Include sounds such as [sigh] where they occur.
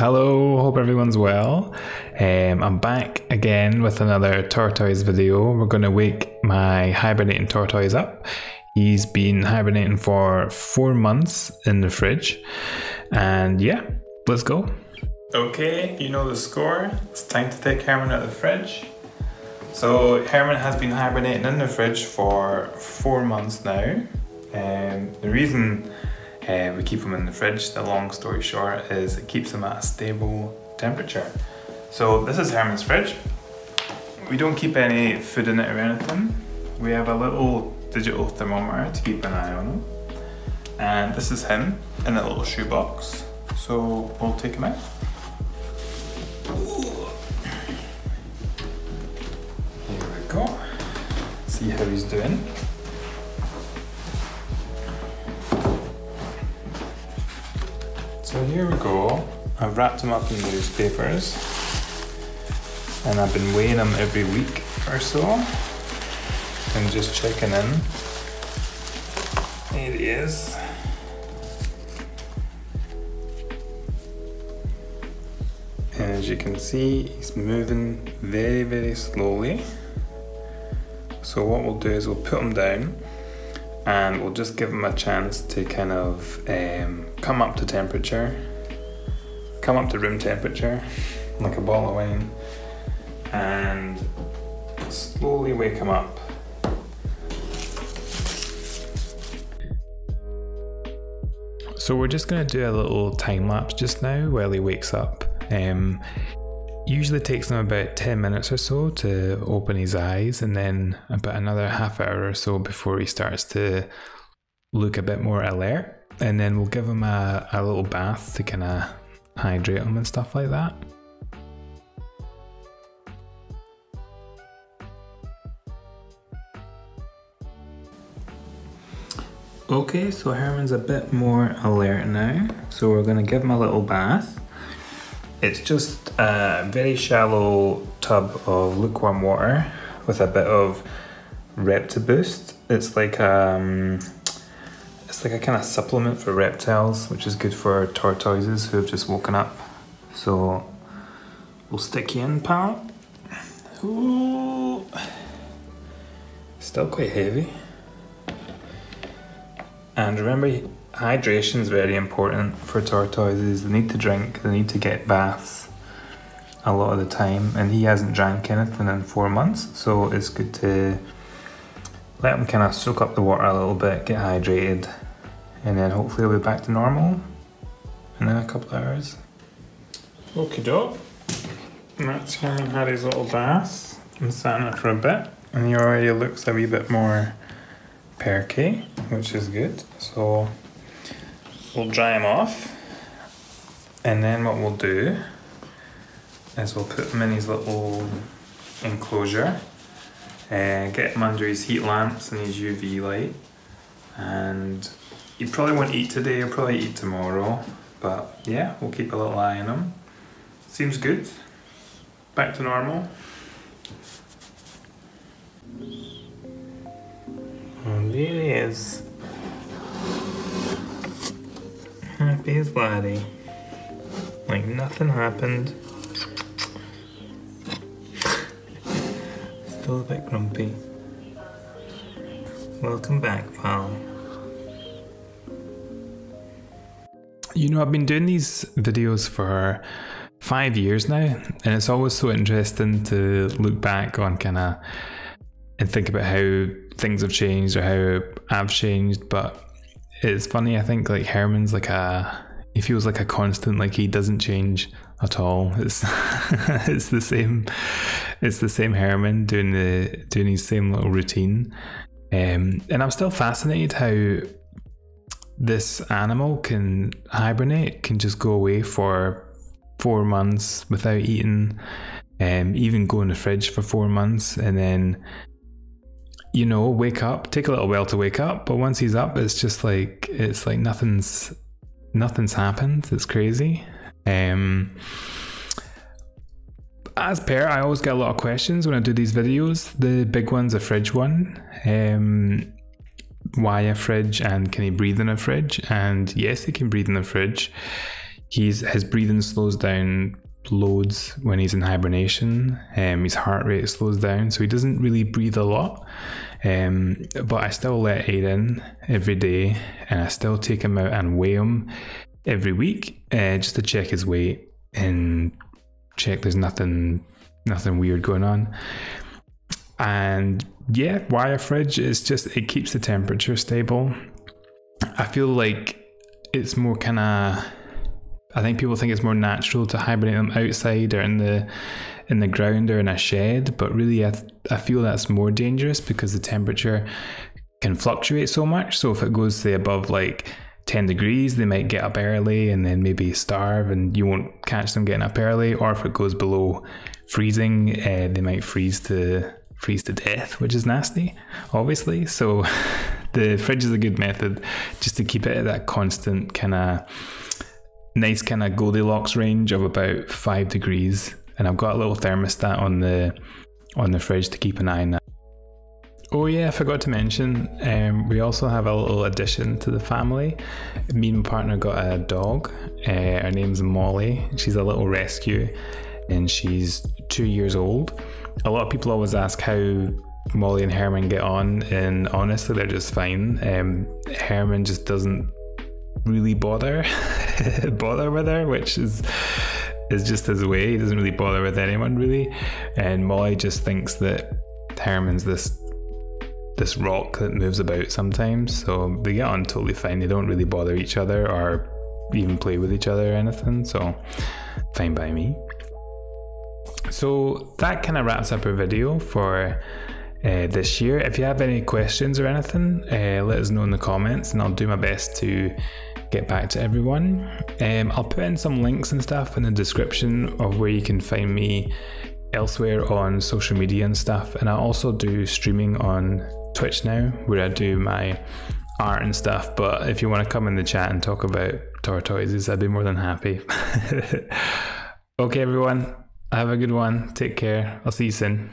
Hello, hope everyone's well. Um, I'm back again with another tortoise video. We're going to wake my hibernating tortoise up. He's been hibernating for four months in the fridge. And yeah, let's go. Okay, you know the score. It's time to take Herman out of the fridge. So Herman has been hibernating in the fridge for four months now. Um, the reason uh, we keep them in the fridge, the long story short, is it keeps them at a stable temperature. So this is Herman's fridge. We don't keep any food in it or anything. We have a little digital thermometer to keep an eye on him. And this is him in a little shoebox. So we'll take him out. Here we go. See how he's doing. So here we go. I've wrapped them up in newspapers and I've been weighing them every week or so and just checking in. He is. And as you can see, he's moving very, very slowly. So what we'll do is we'll put him down and we'll just give him a chance to kind of um, come up to temperature, come up to room temperature, like a ball of wine, and slowly wake him up. So we're just going to do a little time lapse just now while he wakes up. Um, usually takes him about 10 minutes or so to open his eyes and then about another half hour or so before he starts to look a bit more alert and then we'll give him a, a little bath to kind of hydrate him and stuff like that Okay, so Herman's a bit more alert now. So we're gonna give him a little bath. It's just a very shallow tub of lukewarm water with a bit of Reptoboost. It's like um, it's like a kind of supplement for reptiles, which is good for tortoises who have just woken up. So we'll stick you in, pal. Ooh. Still quite heavy. And remember, hydration is very important for tortoises. They need to drink, they need to get baths a lot of the time. And he hasn't drank anything in four months, so it's good to let him kind of soak up the water a little bit, get hydrated, and then hopefully he'll be back to normal in a couple of hours. Okie doke. That's him had his little bath and sat in it for a bit, and he already looks a wee bit more perky, which is good. So we'll dry them off, and then what we'll do is we'll put them in his little enclosure, uh, get him under his heat lamps and his UV light, and he probably won't eat today, he'll probably eat tomorrow, but yeah, we'll keep a little eye on him. Seems good. Back to normal. And there he is. As laddie. Like nothing happened. Still a bit grumpy. Welcome back, pal. You know, I've been doing these videos for five years now, and it's always so interesting to look back on kind of and think about how things have changed or how I've changed. But it's funny, I think like Herman's like a he feels like a constant, like he doesn't change at all. It's [laughs] it's the same it's the same Herman doing the doing his same little routine. Um, and I'm still fascinated how this animal can hibernate, can just go away for four months without eating, um, even go in the fridge for four months, and then you know wake up. Take a little while to wake up, but once he's up, it's just like it's like nothing's nothing's happened. It's crazy. Um, as per, I always get a lot of questions when I do these videos. The big one's a fridge one. Um, why a fridge and can he breathe in a fridge? And yes, he can breathe in a fridge. he's his breathing slows down loads when he's in hibernation. Um, his heart rate slows down, so he doesn't really breathe a lot. Um, but I still let Aiden every day, and I still take him out and weigh him every week uh, just to check his weight and check there's nothing nothing weird going on. And yeah, wire fridge is just it keeps the temperature stable. I feel like it's more kind of I think people think it's more natural to hibernate them outside or in the in the ground or in a shed, but really I, I feel that's more dangerous because the temperature can fluctuate so much. So if it goes say above like 10 degrees, they might get up early and then maybe starve and you won't catch them getting up early. Or if it goes below freezing, uh, they might freeze to freeze to death, which is nasty, obviously. So [laughs] the fridge is a good method just to keep it at that constant kind of nice kind of Goldilocks range of about five degrees. And I've got a little thermostat on the on the fridge to keep an eye on that. Oh yeah, I forgot to mention. Um, we also have a little addition to the family. Me and my partner got a dog. Uh, her name's Molly. She's a little rescue, and she's two years old. A lot of people always ask how Molly and Herman get on, and honestly, they're just fine. Um, Herman just doesn't really bother [laughs] bother with her, which is is just his way. He doesn't really bother with anyone really, and Molly just thinks that Herman's this this rock that moves about sometimes. So they get on totally fine. They don't really bother each other or even play with each other or anything. So fine by me. So that kind of wraps up our video for uh, this year. If you have any questions or anything, uh, let us know in the comments and I'll do my best to get back to everyone. Um, I'll put in some links and stuff in the description of where you can find me elsewhere on social media and stuff. And I also do streaming on Twitch now where I do my art and stuff. But if you want to come in the chat and talk about tortoises, I'd be more than happy. [laughs] okay, everyone, have a good one. Take care. I'll see you soon.